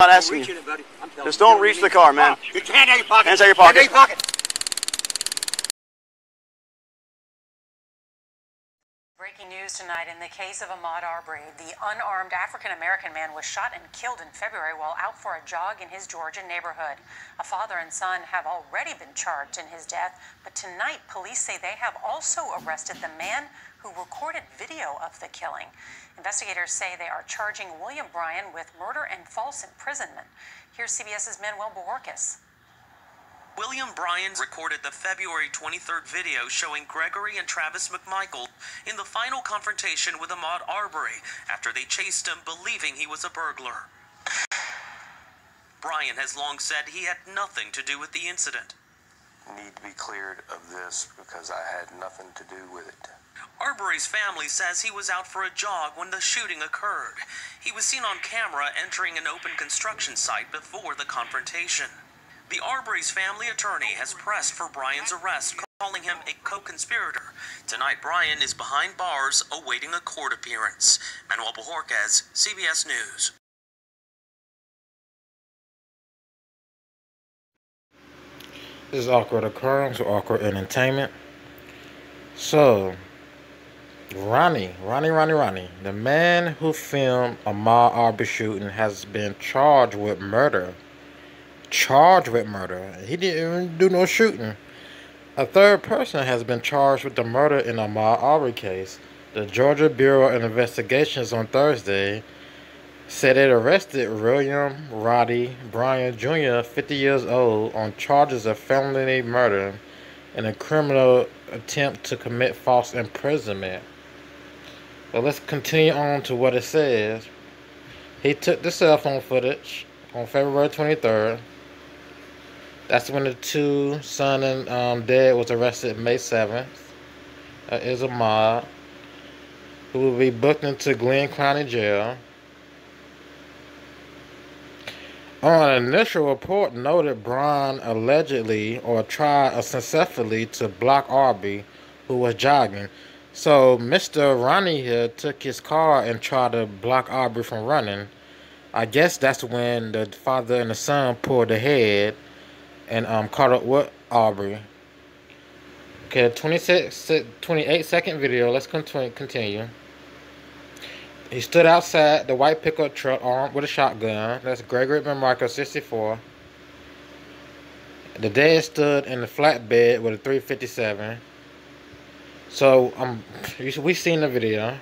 I'm not asking you. Just don't reach the car, man. Your hand out your pocket. Hands out your pocket. Breaking news tonight in the case of Ahmaud Arbery. The unarmed African American man was shot and killed in February while out for a jog in his Georgia neighborhood. A father and son have already been charged in his death, but tonight police say they have also arrested the man who recorded video of the killing. Investigators say they are charging William Bryan with murder and false imprisonment. Here's CBS's Manuel Bojorquez. William Bryan recorded the February 23rd video showing Gregory and Travis McMichael in the final confrontation with Ahmaud Arbery after they chased him believing he was a burglar. Bryan has long said he had nothing to do with the incident. Need to be cleared of this because I had nothing to do with it. Arbery's family says he was out for a jog when the shooting occurred. He was seen on camera entering an open construction site before the confrontation. The Arbery's family attorney has pressed for Bryan's arrest, calling him a co-conspirator. Tonight, Brian is behind bars awaiting a court appearance. Manuel Bojorquez, CBS News. This is awkward occurrence or awkward entertainment. So, Ronnie, Ronnie, Ronnie, Ronnie, the man who filmed Ahmaud Arbery shooting has been charged with murder. Charged with murder. He didn't even do no shooting. A third person has been charged with the murder in Ahmaud Arbery case. The Georgia Bureau of Investigations on Thursday said it arrested William Roddie Bryan Jr., 50 years old, on charges of felony murder and a criminal attempt to commit false imprisonment. But let's continue on to what it says. He took the cell phone footage on February 23rd. That's when the two son and um, dad was arrested May 7th. Uh, is Ahmaud, who will be booked into Glynn County Jail. On an initial report noted Bryan allegedly or tried unsuccessfully to block Arby, who was jogging. So Mr. Ronnie here took his car and tried to block Arby from running. I guess that's when the father and the son pulled ahead and um, caught up with Aubrey. Okay, 26, 28 second video. Let's continue. He stood outside the white pickup truck armed with a shotgun. That's Gregory McMichael, 64. The dad stood in the flatbed with a 357. So um, we seen the video.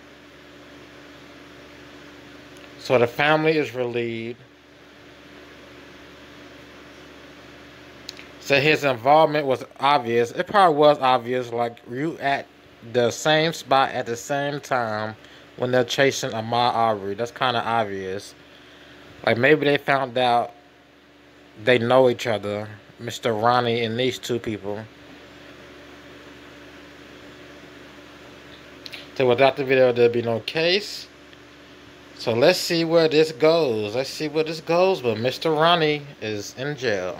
So the family is relieved. So his involvement was obvious. It probably was obvious, like you at the same spot at the same time when they're chasing Ahmaud Arbery. That's kind of obvious. Like maybe they found out they know each other, Mr. Ronnie and these two people. So without the video, there'd be no case. So let's see where this goes. Let's see where this goes. But Mr. Ronnie is in jail.